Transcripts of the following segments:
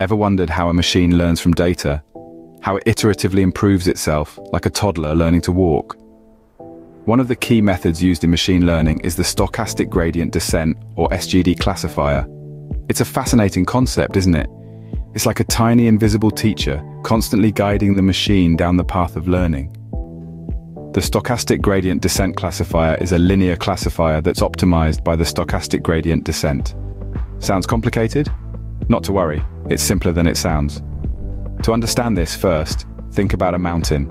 Ever wondered how a machine learns from data? How it iteratively improves itself, like a toddler learning to walk? One of the key methods used in machine learning is the stochastic gradient descent, or SGD classifier. It's a fascinating concept, isn't it? It's like a tiny invisible teacher, constantly guiding the machine down the path of learning. The stochastic gradient descent classifier is a linear classifier that's optimized by the stochastic gradient descent. Sounds complicated? Not to worry, it's simpler than it sounds. To understand this first, think about a mountain.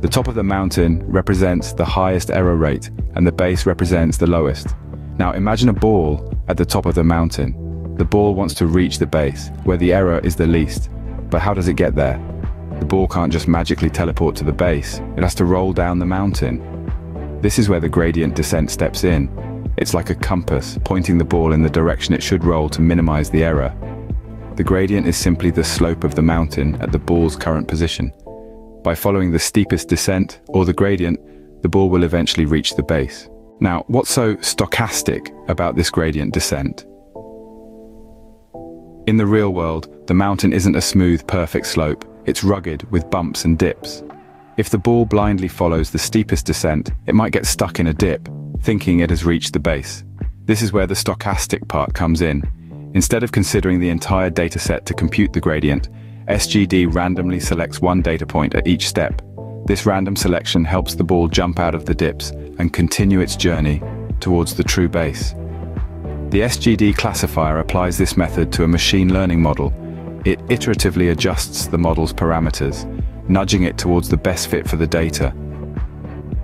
The top of the mountain represents the highest error rate and the base represents the lowest. Now imagine a ball at the top of the mountain. The ball wants to reach the base, where the error is the least. But how does it get there? The ball can't just magically teleport to the base, it has to roll down the mountain. This is where the gradient descent steps in. It's like a compass, pointing the ball in the direction it should roll to minimize the error. The gradient is simply the slope of the mountain at the ball's current position. By following the steepest descent, or the gradient, the ball will eventually reach the base. Now, what's so stochastic about this gradient descent? In the real world, the mountain isn't a smooth, perfect slope, it's rugged with bumps and dips. If the ball blindly follows the steepest descent, it might get stuck in a dip, thinking it has reached the base. This is where the stochastic part comes in, Instead of considering the entire dataset to compute the gradient, SGD randomly selects one data point at each step. This random selection helps the ball jump out of the dips and continue its journey towards the true base. The SGD classifier applies this method to a machine learning model. It iteratively adjusts the model's parameters, nudging it towards the best fit for the data.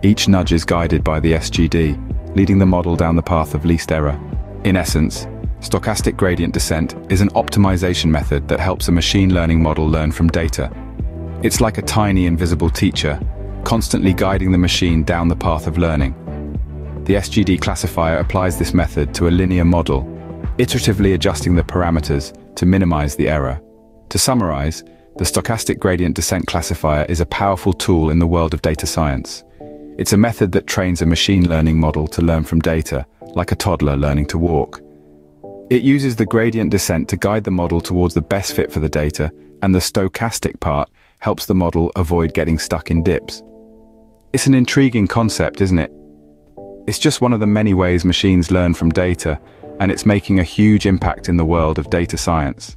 Each nudge is guided by the SGD, leading the model down the path of least error. In essence, Stochastic gradient descent is an optimization method that helps a machine learning model learn from data. It's like a tiny invisible teacher, constantly guiding the machine down the path of learning. The SGD classifier applies this method to a linear model, iteratively adjusting the parameters to minimize the error. To summarize, the stochastic gradient descent classifier is a powerful tool in the world of data science. It's a method that trains a machine learning model to learn from data, like a toddler learning to walk. It uses the gradient descent to guide the model towards the best fit for the data, and the stochastic part helps the model avoid getting stuck in dips. It's an intriguing concept, isn't it? It's just one of the many ways machines learn from data, and it's making a huge impact in the world of data science.